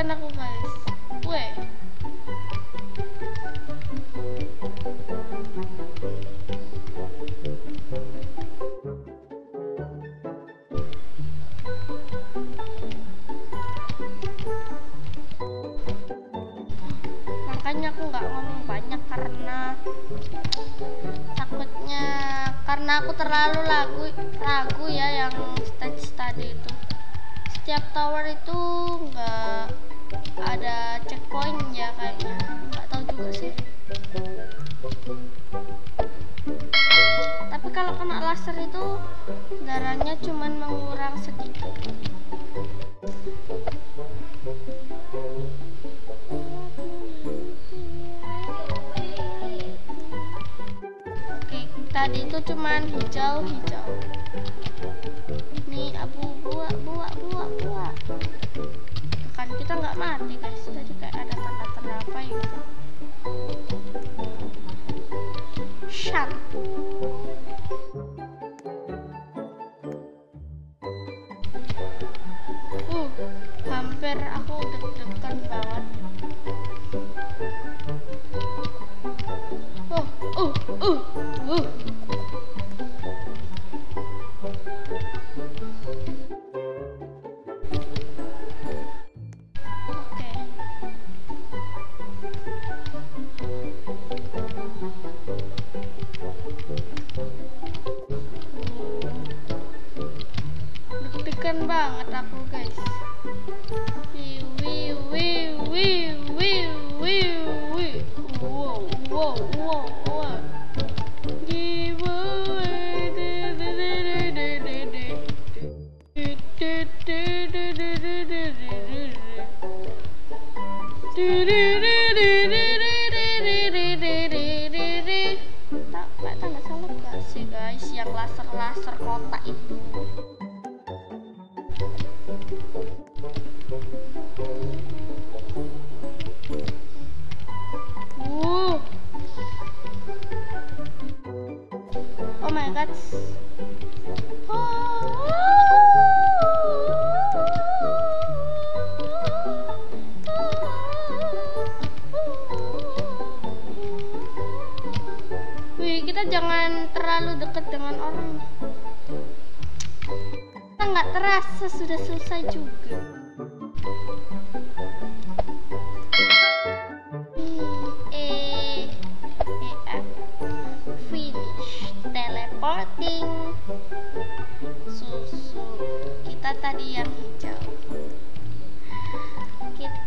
ka na kumain. tadi itu cuman hijau hijau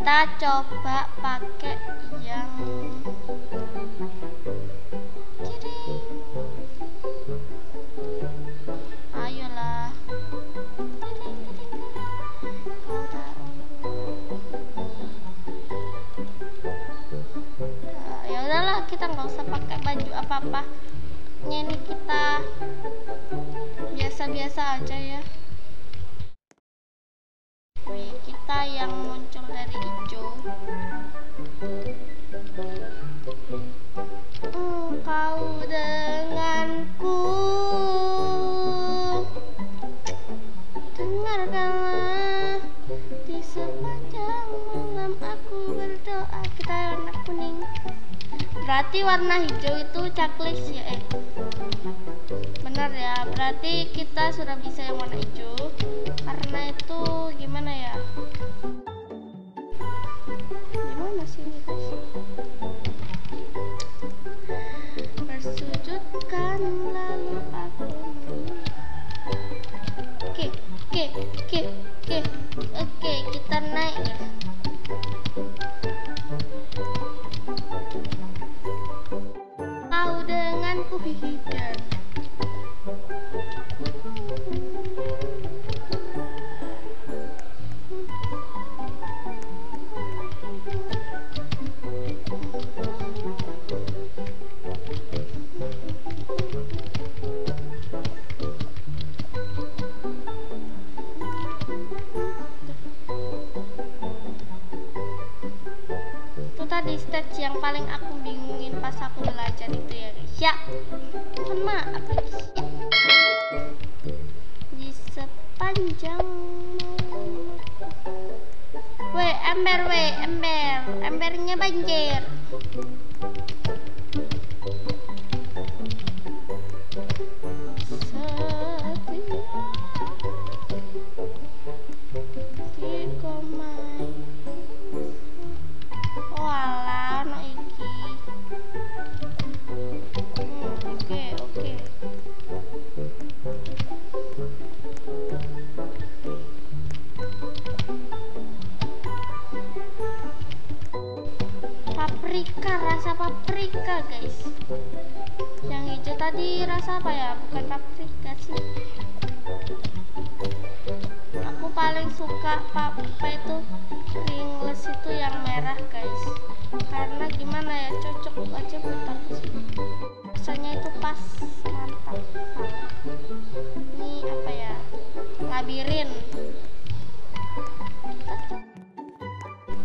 kita coba pakai yang kiri. Ayolah. Nah, ya udahlah kita nggak usah pakai baju apa-apa. Ini kita biasa-biasa aja ya. malam aku berdoa kita warna kuning. Berarti warna hijau itu caklis ya eh? Benar ya. Berarti kita sudah bisa yang warna hijau. Karena itu gimana ya?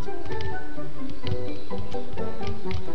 thank you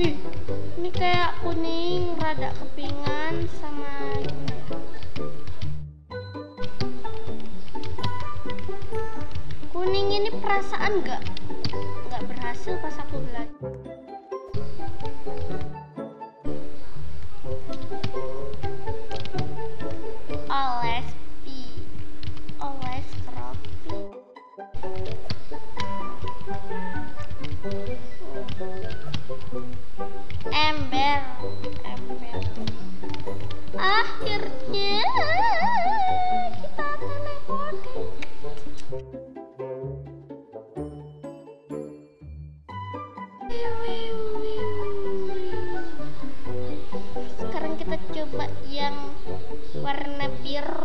Ini kayak kuning, rada kepingan sama. Kuning ini perasaan gak gak berhasil pas aku belajar. warna biru.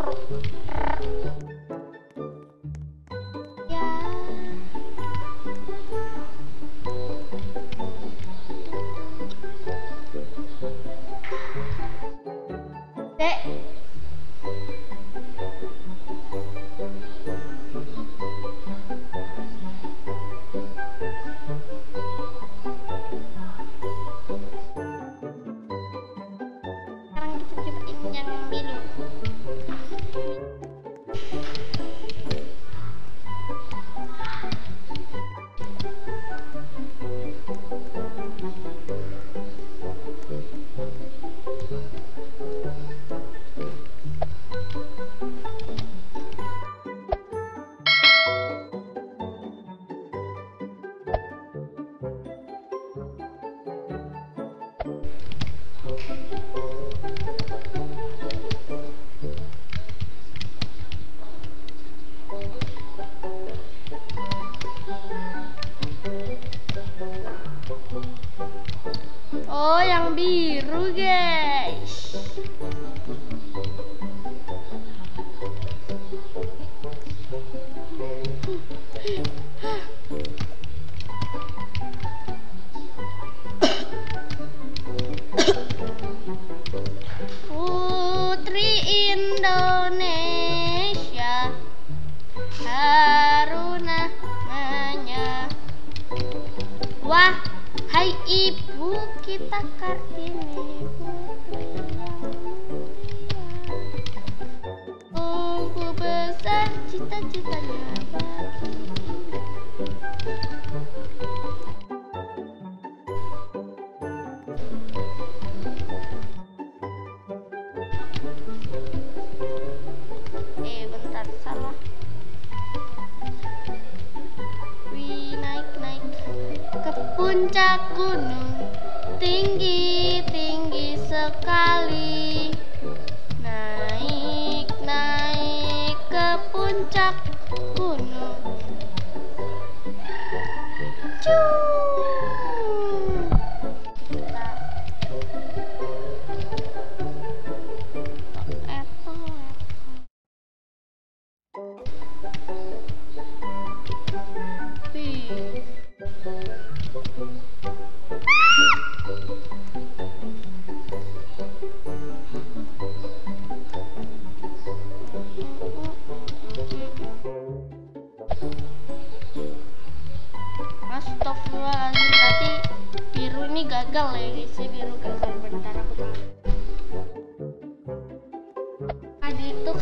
sekali.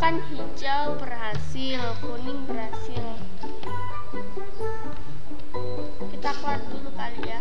kan hijau berhasil, kuning berhasil. Kita keluar dulu kali ya.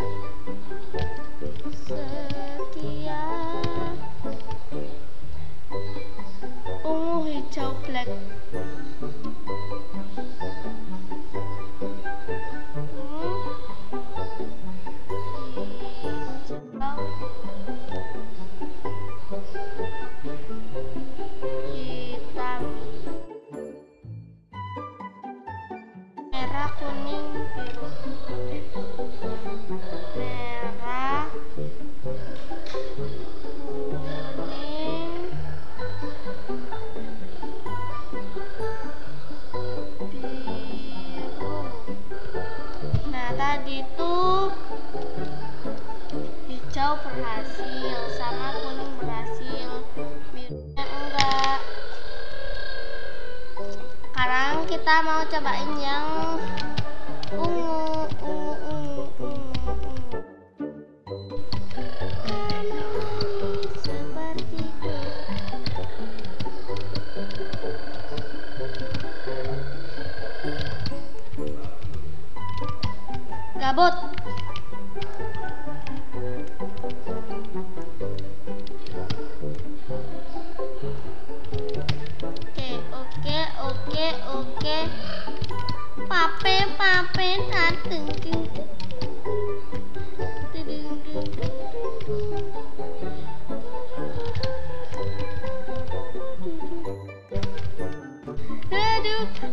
Aduh,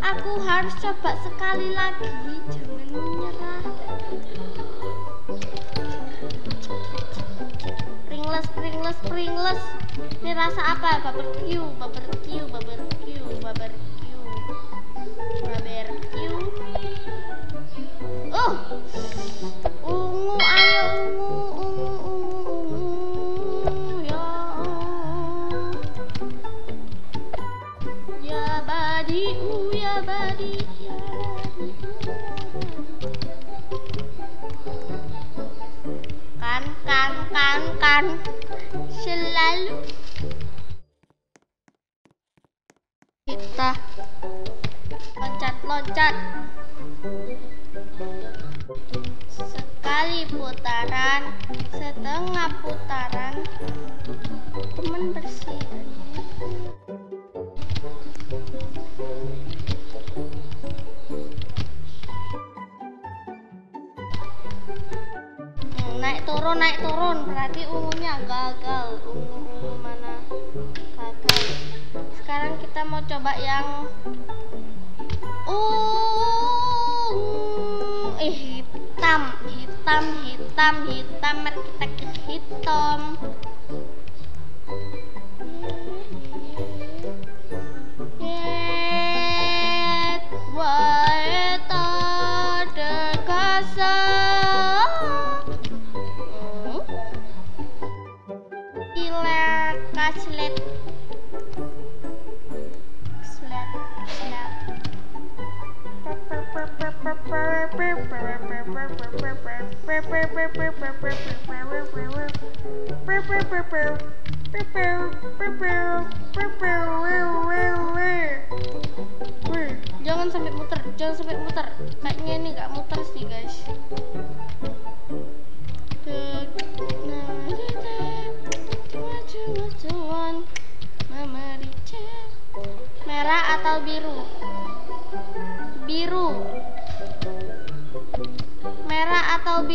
aku harus coba sekali lagi. Jangan menyerah. Pringles, pringles, pringles. Ini rasa apa? Barbecue, barbecue, barbecue. kan kan kan kan. Selalu mau coba yang ungu. Eh hitam hitam hitam hitam mari kita hitam. Jangan sampai muter, jangan sampai muter. Kayaknya ini nggak muter sih guys.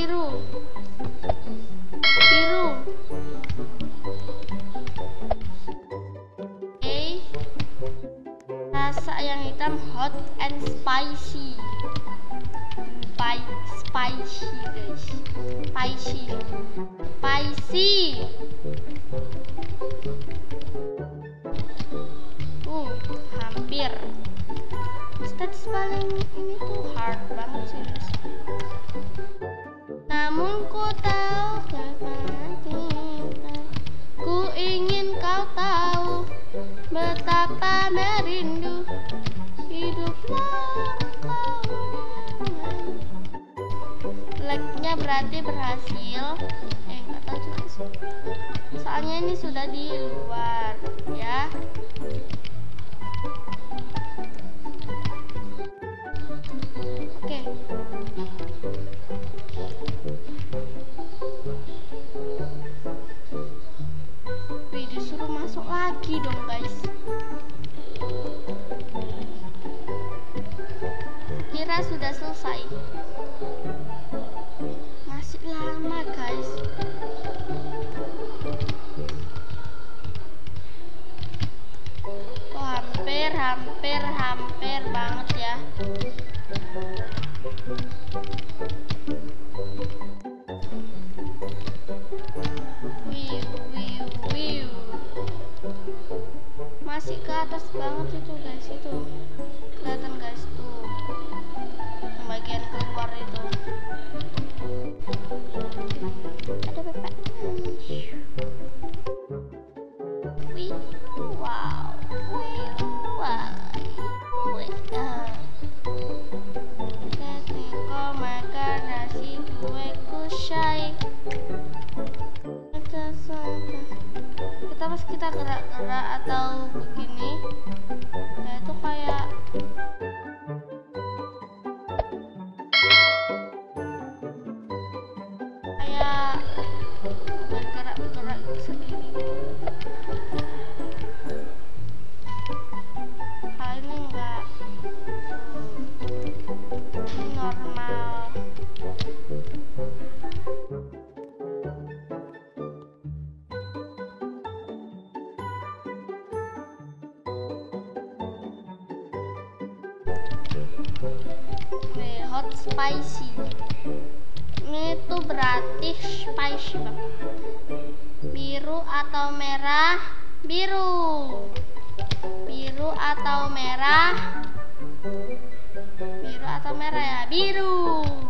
Atau tahu kapan kita Ku ingin kau tahu Betapa merindu Hiduplah kau Like-nya berarti berhasil. Eh nggak tahu juga Soalnya ini sudah di luar Ya guys. Kira sudah selesai. Masih lama, guys. Oh, hampir, hampir, hampir banget ya. Atas banget itu guys itu. Kelihatan guys tuh. Yang bagian keluar itu. Ada bebek. Wow. Wiu, gerak-gerak atau begini Nih, hot spicy. Ini tuh berarti spicy bang. Biru atau merah? Biru. Biru atau merah? Biru atau merah ya? Biru. Biru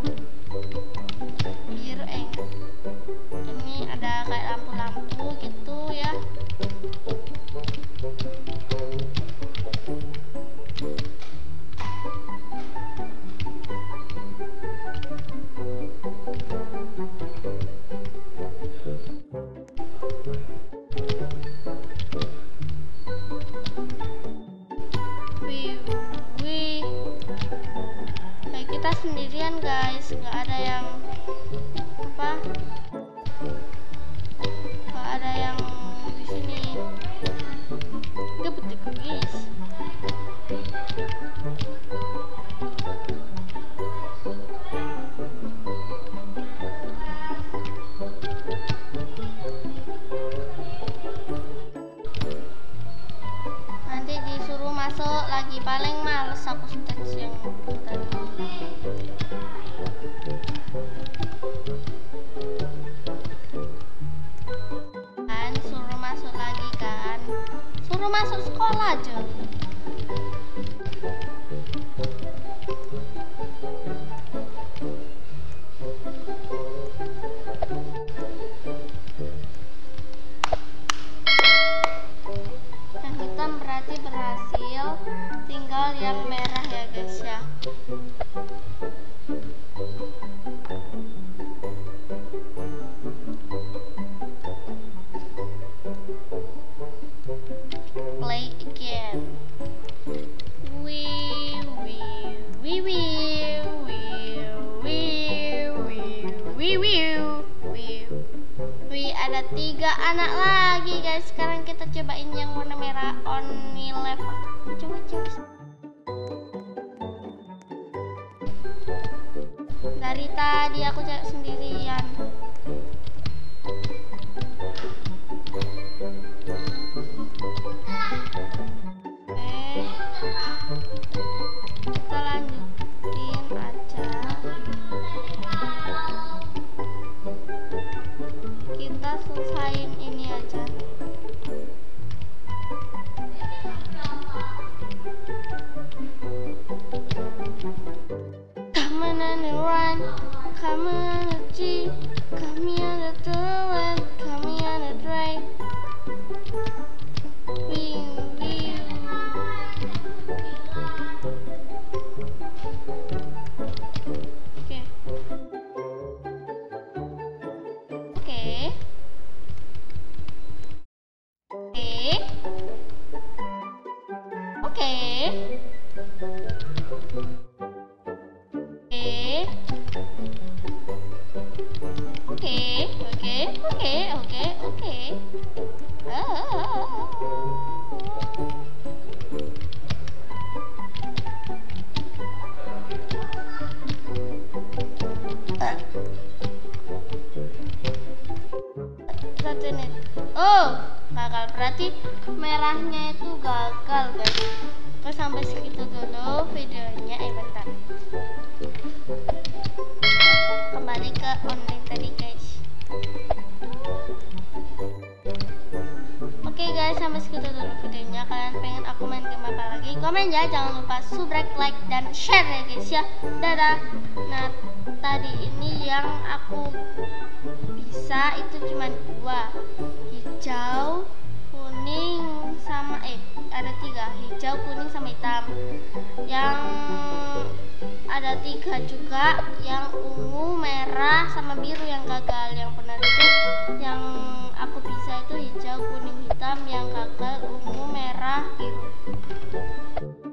sendirian guys, nggak ada yang apa? Dari tadi aku cek sendirian. Videonya. Eh, bentar. Kembali ke online tadi, guys. Oke guys, sampai segitu dulu videonya. Kalian pengen aku main game apa lagi? Komen ya, jangan lupa subscribe, like, dan share ya guys ya. Dadah. Nah, tadi ini yang aku bisa itu cuma dua hijau kuning sama eh ada tiga. Hijau kuning sama hitam. Yang ada tiga juga. Yang ungu merah sama biru yang gagal yang benar itu yang aku bisa itu hijau kuning hitam. Yang gagal ungu merah biru